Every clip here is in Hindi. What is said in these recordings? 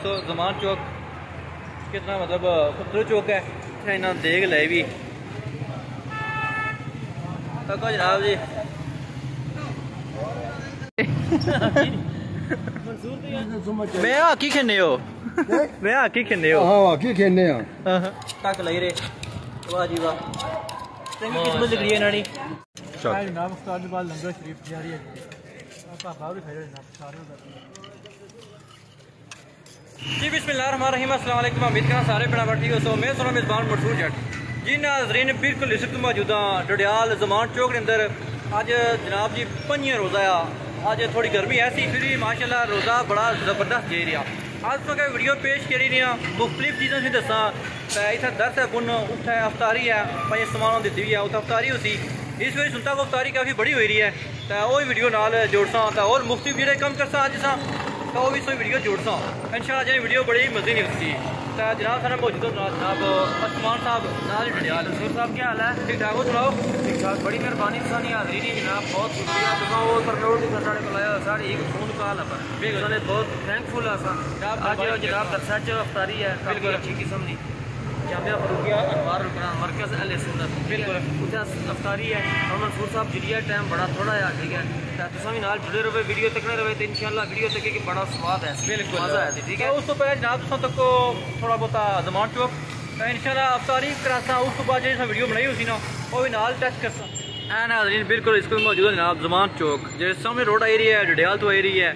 सो जमान चौक कितना मतलब खूबसूरत चौक है इतना इन्ना देख ले भी तको जनाब जी मैं हाकी खेलने हो मैं हाकी खेलने हो हाँ हाकी खेलने आ तक लग रहे वाह जी वाह चंगी किस्मत लग रही है नानी चल जनाब उस्ताद के बाद लंगर शरीफ जारी है पापा भी खड़े जनाब सारे जी वालेकुम उम्मीद करना सारे बराबर ठीक हो। सो, मैं सुना मेज़बान मशहूर जट। जी, नाजरीन, बिल्कुल इस वक्त मौजूद डडियाल जमान चौक के अंदर अज जनाब जी पंजियाँ रोज़ा आ। अज थोड़ी गर्मी ऐसी, फिर भी माशाल्लाह रोज़ा बड़ा ज़बरदस्त जे रहा। अज तो वीडियो पेश करी रही, मुख्तलिफ़ चीज़ें से दसा इतना दर्स है बुन उत्थे अफतारी है भाई समान दी हुई है उत्थे अफतारी उसी इस वजह सुनता को अफतारी काफ़ी बड़ी हुई रही है। तो वही वीडियो नाल जोड़सा तो और मुख्तलिफ़ जेह्ड़े कम करसा अज तो वो भी सोई वीडियो जोड़सा इंशाल्लाह जी वीडियो बड़ी मज़े नहीं होती। तो जनाब सर मौजूद जनाब असमान साहब नाल डडियाल मंसूर साहब क्या हाल है? ठीक ठाक हो सुनाओ? ठीक ठाक बड़ी मेहरबानी सानी हाजरी नहीं जनाब बहुत शुक्रिया। तुम वो पर साढ़े को साढ़े एक फ़ोन कॉल है पर। उन्होंने बहुत थैंकफुल है जनाब, च अफ्तारी है बिल्कुल। अच्छी किस्म दी। जामिया फरूकिया रुकना मरकज अल सुन्नत। बिल्कुल। अफ्तारी है और मंसूर साहब ज़रिया टाइम बड़ा थोड़ा है ठीक है? तो तुम भी नाल जुड़े रहे वीडियो तकने रहे तो इंशाल्लाह वीडियो तक कि बड़ा स्वाद है बिल्कुल। मज़ा है ठीक है? तो उस तो पहले जनाब तुम तक को थोड़ा बहुत जमान चौक। तो इंशाल्लाह अफतारी करासा उस तो बाद जो वीडियो बनाई उसी ना वो भी नाल टच करसा नाजरीन बिल्कुल इसको भी मौजूद है जनाब जमान चौक। जो सामने रोड रही है डडियाल तो रही है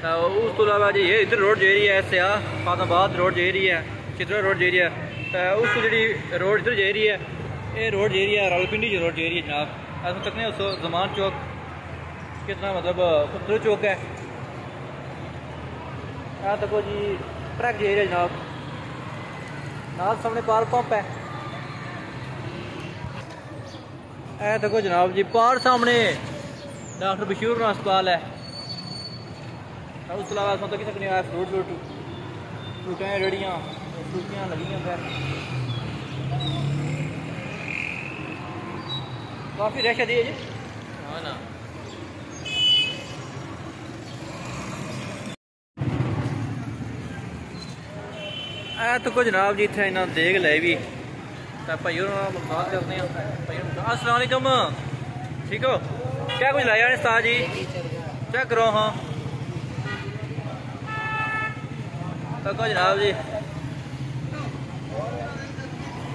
उस तो अलावा जी ये इधर रोड जा है सिया फातमाबाद रोड जा रही है चित्रा रोड जा रही है। उस जी रोड जा रही है ये रोड जा रही है रावलपिंडी जो रोड जा रही है जनाब तक नहीं उस जमान चौक कितना मतलब खूबसूरत चौक है यहाँ तक जी ट्रैक जा रही है जनाब नाल सामने पार पंप है ऐ देखो जनाब जी पार सामने डॉक्टर बशीर अस्पताल है उसके अलावा मतलब कि सकने आया फ्रूट फ्रूट फ्रूटें ਟੂਟੀਆਂ ਲੱਗੀਆਂ ਕਾਫੀ ਰਸ਼ ਦੀ ਜੀ ਹਾਂ ਨਾ ਆ ਤਾਂ ਕੋ ਜਨਾਬ ਜੀ ਇੱਥੇ ਇਹਨਾਂ ਦੇਖ ਲੈ ਵੀ। ਤਾਂ ਭਾਈ ਉਹਨਾਂ ਨਾਲ ਮੁਲਾਕਾਤ ਕਰਦੇ ਆ ਭਾਈ ਅਸਲਾਮ ਅਲੈਕਮ। ਠੀਕ ਹੋ? ਕਿਆ ਕੁਝ ਲਾਇਆ ਨੇ ਉਸਤਾਦ ਜੀ? ਚੈੱਕ ਕਰੋ ਹਾਂ। ਤਾਂ ਕੋ ਜਨਾਬ ਜੀ।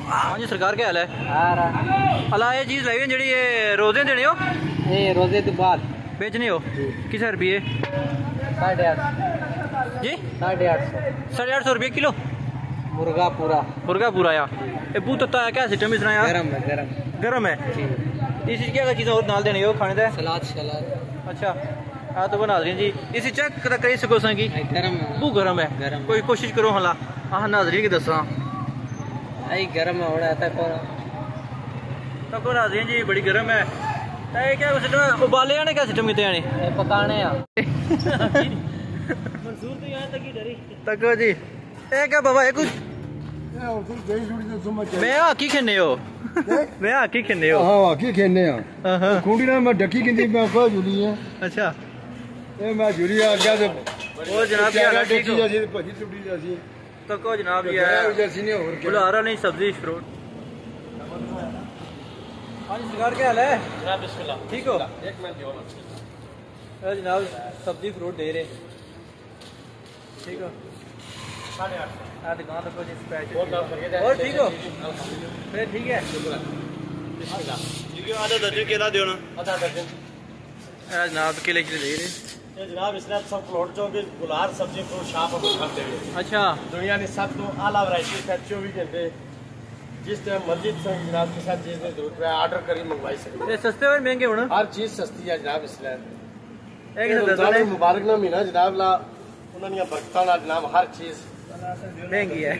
हाँ जी सरकार क्या हाल है? अला ये चीज़ लाई जी रोज़े देने हो ये रोज़े के बाद। बेचने हो? किस रुपये? साढ़े आठ जी? साढ़े आठ सौ। साढ़े आठ सौ रुपये किलो? मुर्गा पूरा। मुर्गा पूरा या। ये बू तत्ता है क्या सिस्टम इसना यार गरम है गरम। गर्म है? इस चीज़ क्या चीज़ और नाल देनी हो खाने का सलाद सलाद। अच्छा हाँ तो बना जी। इसी चेक करी सको की? गरम बू गर्म है। कोई कोशिश करो हला। हाँ की दसा आई गरम है उड़ा था पर तो को नाजरीन जी बड़ी गर्म है तो ये क्या सिस्टम है उबाले आने क्या सिस्टम कितने आने ये पकाने आ मंसूर तो यहाँ तक ही डरी तको जी ये क्या बाबा ये कुछ मैं हाकी खेलने हो मैं हाकी खेलने हो हाँ हाकी खेलने आ हाँ, हाँ। कुंडी ਨਾਲ ਮੈਂ ਡੱਕੀ ਕਿੰਦੀ ਮੈਂ ਕੋ ਜੁਲੀ ਆ अच्छा ਇਹ ਮੈਂ ਜੁਲੀ ਆ ਗਿਆ ਤੇ और जनाब क्या हाल है? ठीक हो ਅਸੀਂ ਭੱਜੀ ਟੁੱਟੀ ਜਾਂਦੀ तको जनाब जी है बुलारा नहीं सब्ज़ी फ्रूट। हाँ जनाब ठीक हो? एक मिनट जनाब सब्ज़ी फ्रूट दे रहे। ठीक हो? हाँ, दुकान और ठीक हो? फिर ठीक है? आधा दर्जन केला आधा दर्जन। हाँ, जनाब केले के दे रहे। ये जनाब इसने सब प्लॉट जो भी गुलार सब्ज़ी फ्रूट शाप और कुछ खाते अच्छा दुनिया ने सब तो आला वैरायटी फैक्चो भी कहते जिस टाइम मर्ज़ी जनाब के साथ चीज़ ज़रूरत है ऑर्डर करी मंगवाई सकते ये सस्ते और महँगे होना हर चीज़ सस्ती है जनाब इसलिए एक मुबारक ना महीना जनाब ला उन्होंने बरकता ना जनाब हर चीज़ महँगी है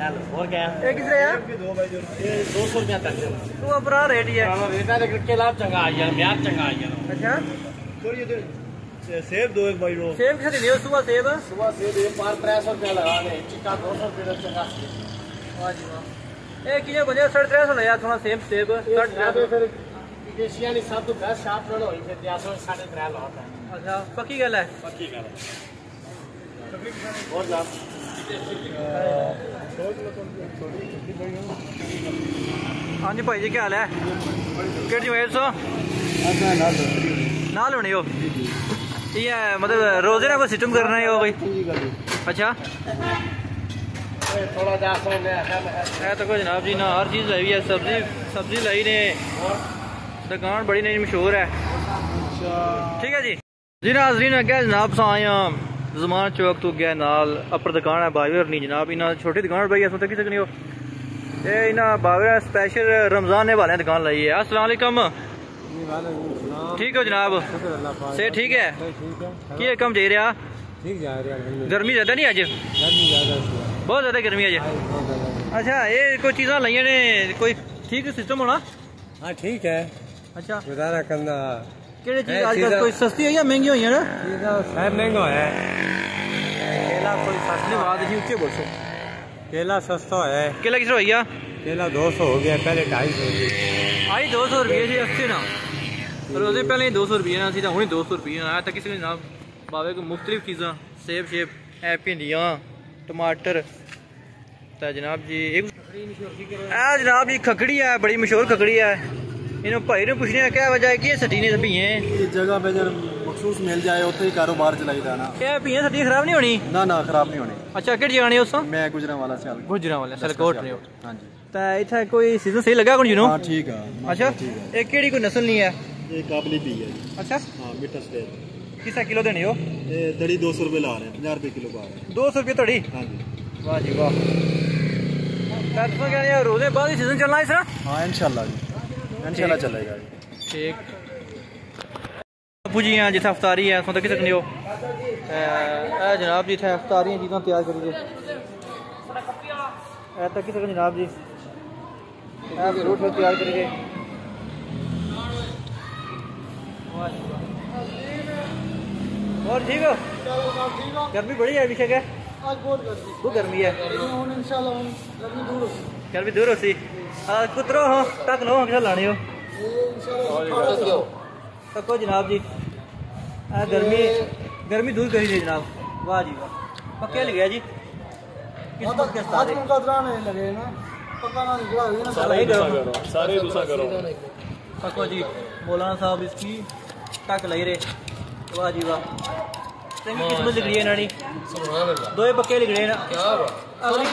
चलो और क्या एक कितने यार दो सौ रुपया तक तू अपना रेट ही। है रेट है लेकिन केला चंगा आई है म्याद चंगा आई है अच्छा? थोड़ी देर सेब दो एक भाई लो। सेब कैसे लियो सुबह सेब। सुबह सेब एक बार त्रै सौ रुपया लगा दे। चिक्का दो सौ रुपये चंगा वाह जी वाह। एक किलो बजे साढ़े त्रै सौ ले यार थोड़ा सेब सेब। फिर। विदेशियाँ नहीं सब तो बेस्ट शाप लड़ो इसे त्रै सौ साढ़े त्रै लौट है अच्छा पक्की गल है। पक्की गल है। और जा हाँ। हाँ जी भाई जी क्या हाल है केड़ी वेट सो ना लोने हो मतलब रोज ना कोई सिस्टम करना है कोई अच्छा है तो कोई जनाब जी ना हर चीज़ लाई है सब्ज़ी सब्ज़ी लाई ने दुकान बड़ी नहीं मशहूर है ठीक है जी जी नाजरीन अगर जनाब से आए हम ਅੱਗੇ ਜਨਾਬ ਸਾਂ ਆਏ ਹਾਂ ਜ਼ਮਾਨ ਚੌਕ ਤੋਂ ਗਿਆ ਨਾਲ ਅਪਰ ਦੁਕਾਨ ਹੈ ਬਾਜਰ ਨਹੀਂ ਜਨਾਬ ਇਹਨਾਂ ਦੀ ਛੋਟੀ ਦੁਕਾਨ ਬਈ ਇਸ ਤੋਂ ਕੀ ਸਕਣੀ ਹੋ ਇਹ ਇਹਨਾਂ ਬਾਜਰ ਸਪੈਸ਼ਲ ਰਮਜ਼ਾਨ ਨੇ ਵਾਲਿਆਂ ਦੁਕਾਨ ਲਈ ਹੈ ਅਸਲਾਮ ਵਾਲੇਕਮ ठीक हो जनाब से ठीक है ठीक है की कम दे रहा ठीक जा रहा है गर्मी ज्यादा नहीं अज गर्मी ज्यादा है बहुत ज्यादा गर्मी अज बहुत ज्यादा अच्छा ये कोई चीज़ा लाइया ने कोई ठीक सिस्टम होना हाँ ठीक है अच्छा गुजारा करना आजकल चीज़ां- कोई सस्ती है या महँगी हुई है ना? शायद महँगा है। केला कोई अपनी बात जी ऊँचे बोल सो केला सस्ता है। केला किस होइया केला दो सौ हो गया पहले ढाई सौ आई दो सौ रुपये जी अस्सी ना। रोज़े पहले ही दो सौ रुपये ना सी हूँ दो सौ रुपये आया तक किसी ने जनाब बाबे को मुख्तलिफ़ चीज़ां सेब शेब ए भिंडियाँ टमाटर तो जनाब जी एक जनाब जी खकड़ी है बड़ी मशहूर खकड़ी है इन्हों भाई ने पुछने क्या वजह की सटीने भी हैं? जगह पे जब मखसूस मिल जाए उत ही कारोबार चलाई जाना। क्या पियाँ सटी खराब नहीं होनी? ना ना खराब नहीं होनी। अच्छा कि जगह उस मैं गुजरा वाला सियाल गुजरा वाला सियालकोट ने हाँ। हाँ जी। तो इथे कोई सीज़न सही लगा कोनी नो हाँ ठीक है। हाँ, अच्छा एक केड़ी कोई नस्ल नहीं है? ये काबली भी है। अच्छा? हाँ मीठा स्टेट किसा किलो देनी हो? ये दड़ी 200 रुपए ला रहे हैं 50 रुपए किलो का 200 रुपए तड़ी? हाँ जी। वाह जी वाह। रोज़े बाद सीज़न चलना है सर हाँ इंशाल्लाह जी। बापू जी अफतारी है सकने तो जनाब जी अफतारी चीज़ा तैयार करी तो जनाब जी? फ्रूट तैयार करिए। और ठीक हो? गर्मी बड़ी है अभिषेक है। आज बहुत गर्मी। है। गर्मी गर्मी दूर होती दूर होती कुतरो हो तक लो किसा लाने हो इंशाल्लाह तको जनाब जी आ गर्मी गर्मी दूर करी दे जनाब वाह जी वाह पक्के लग गया जी किस्मत के आज सारे उनका दराने लगे ना पता ना निकला हुई ना सारे करो सारे दूसरा करो पको जी मौलाना साहब इसकी टक लग रहे वाह जी वाह चंगी किस्मत लिख रही है नानी दो ही पक्के लिख रहे हैं ना अगली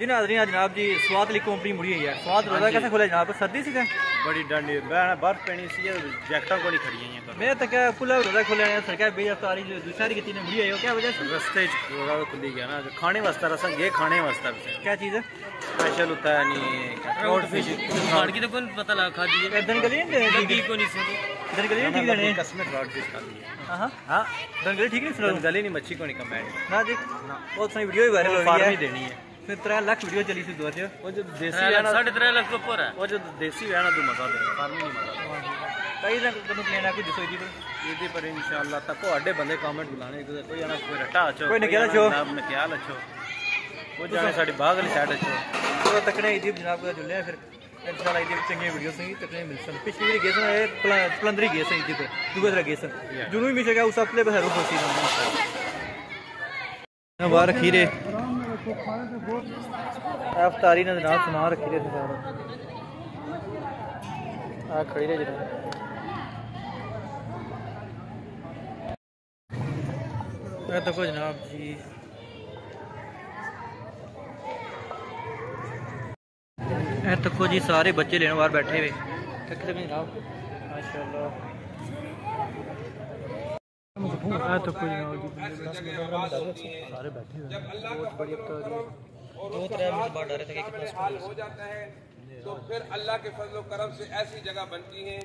जी नाजरीन जनाब जी स्वाद वाली कंपनी मुड़ी हुई है स्वाद रोजा कैसे खोले जनाब सर्दी सी बड़ी डंडी बर्फ़ पैनी सी है जैकटा को नहीं खड़ी है मैं तो क्या खुला रोजा खोले हैं सरकार बेज अफ्तारी जो दूसरी की तीन मुड़ी आई हो क्या वजह से रस्ते रोजा खुली गया ना खाने वास्ते रसा गए खाने वास्ते क्या चीज़ है स्पेशल होता है नहीं रोड फ़िश खाड़ की तो कौन पता लगा खा दिए इधर गली नहीं को नहीं सुनी इधर गली ठीक है कसमेट रोड फ़िश खा दी हाँ हाँ इधर गली ठीक नहीं सुना गली नहीं मच्छी को नहीं कमेंट ना जी बहुत सही वीडियो ही वायरल हो रही है फार्म ही देनी है फिर तरह लाख वीडियो चली थी दो च ਉਹ ਜੋ ਦੇਸੀ ਹੈ ਨਾ साढ़े तेरह लाख ऊपर है ਉਹ ਜੋ ਦੇਸੀ ਹੈ ਨਾ ਤੂੰ ਮਜ਼ਾ ਦੇ ਫਾਰਮ ਹੀ ਨਹੀਂ ਮਜ਼ਾ कई ना कहीं प्लेन कोई दिसो इधर ਇਹਦੇ ਪਰ ਇਨਸ਼ਾਅੱਲਾ ਤਾਂ ਤੁਹਾਡੇ ਬੰਦੇ ਕਮੈਂਟ ਬੁਲਾਣੇ ਕੋਈ ਕੋਈ ਨਾ ਕੋਈ ਰੱਟਾ ਅਚੋ ਕੋਈ ਨਕੇਲ ਅਚੋ। ਨਾ ਨਕਿਆਲ ਅਚੋ ਕੋਈ ਜਾਣੇ ਸਾਡੀ ਬਾਗ ਵਾਲੀ ਸਾਈਡ ਅਚੋ थोड़ा तकने इधर जनाब का जुले फिर इंशाल्लाह इधर चंगी वीडियो सही तकने मिल सन पिछली बार गए सन प्लंदरी गए सन इधर पर दूसरा तरह गए सन जुनू भी मिल उस अपने बस रुक होती ना बाहर खीरे अफतारी ने जनाब समान रखी थे सारे आ खड़ी रहे जनाब देखो जनाब जी देखो जी सारे बच्चे लेने बार बैठे हुए जनाब माशा तो कोई ना सारे बैठे हैं बहुत दो तरह में बांट रहे थे कितना हाल हो जाता है तो फिर अल्लाह के फजलो करम से ऐसी जगह बनती है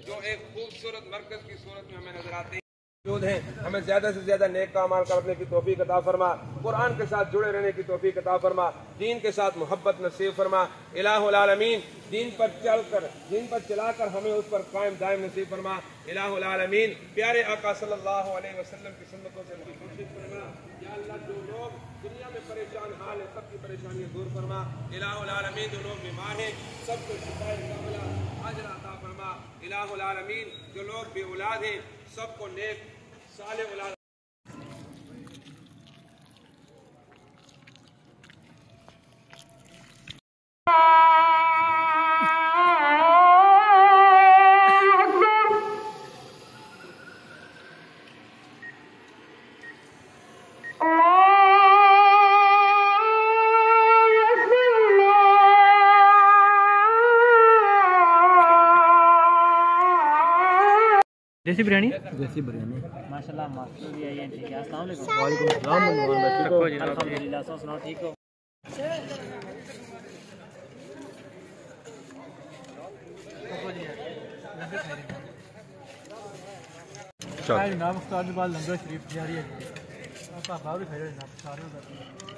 जो एक खूबसूरत मरकज की सूरत में हमें नज़र आती है मौजूद हैं। हमें ज़्यादा से ज़्यादा नेक काम करने की तोफीक अता फरमा। कुरान के साथ जुड़े रहने की तोफीक अता फरमा। दीन के साथ मोहब्बत नसीब फरमा। इलाहुल आलमीन, दीन पर चलकर, दीन पर चलाकर हमें उस पर कायम दायम नसीब फरमा। इलाहुल आलमीन, प्यारे आका सल्लल्लाहु अलैहि वसल्लम की सुन्नतों से कोशिश दुनिया में परेशान हाल है, सबकी परेशानियाँ दूर फरमा। इलाहुल आलमीन, जो लोग बीमार हैं, सबको इलाहुल आलमीन जो लोग बे औलाद हैं सबको नेक साले औलाद देसी बिरयानी? देसी बिरयानी। माशाल्लाह मास्टर भी आई हैं ठीक है अस्सलाम वालेकुम? वालेकुम सलाम मेहमान बैठे देखो जी अल्हम्दुलिल्लाह सो सुनाओ ठीक हो? जनाब अफ्तार के बाद लंगर शरीफ जारी है। आप बाहर भी खड़े जनाब सारे